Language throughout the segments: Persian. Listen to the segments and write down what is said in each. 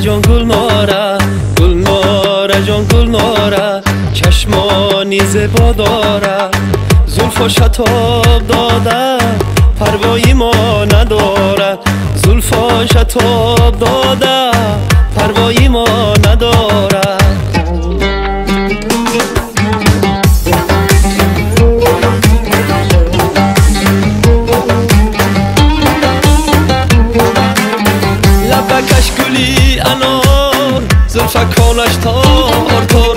جان گل ناره گل ناره جان گل ناره چشمانی زبا داره زلفا شتاب داده پروایی ما نداره زلفا شتاب داده. لبکش گلی انار زلفکانش تار تار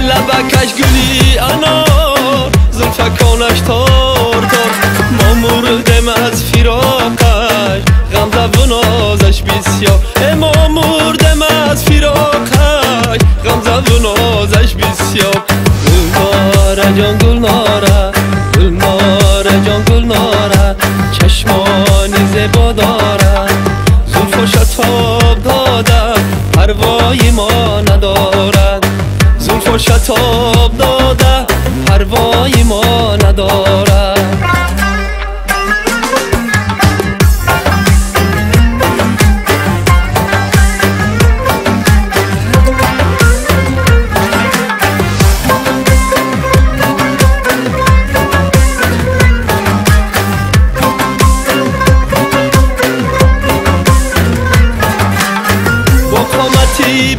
لبکش گلی انار زلفکانش تار تار ما مردم از فراقش غمزه و نازش بسیار. ما مردم از فراقش غمزه و نازش بسیار. گل جان گل ناره جان گل ناره چشمانی زبا شتاب داده پروای ما ندارد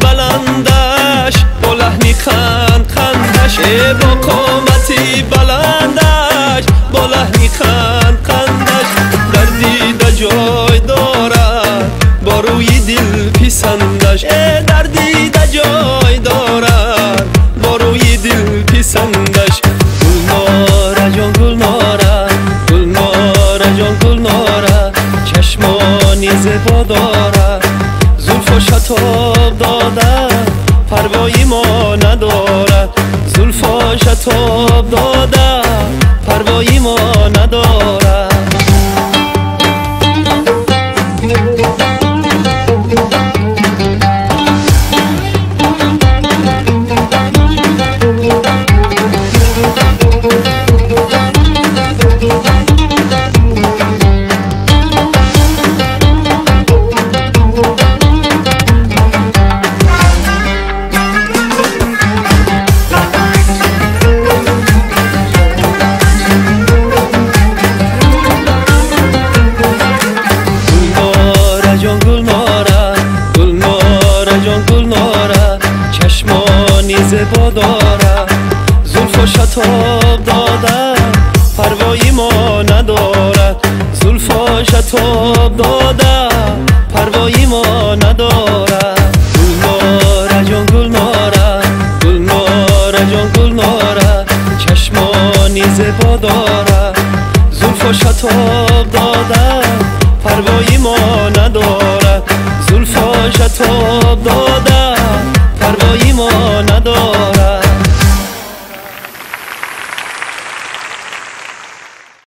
بلندش با قامتی بلندش با لحنی خند خندش در دیده جای دارد با روی دل پسندش. در دیده جای دارد با دل پیسندش. گل ناره جان گل ناره گل ناره جان گل ناره چشمانی زبا داره زلف و شتاب داده پروایی ما ندارد و زبا داره زلف و شتاب داده پروایی ما ندارد. زلف شتاب داده پروایی ما ندارد. گل ناره جان گل ناره گل ناره جان گل ناره. چشمانی زبا داره زلف و شتاب داده پروایی ما ندارد.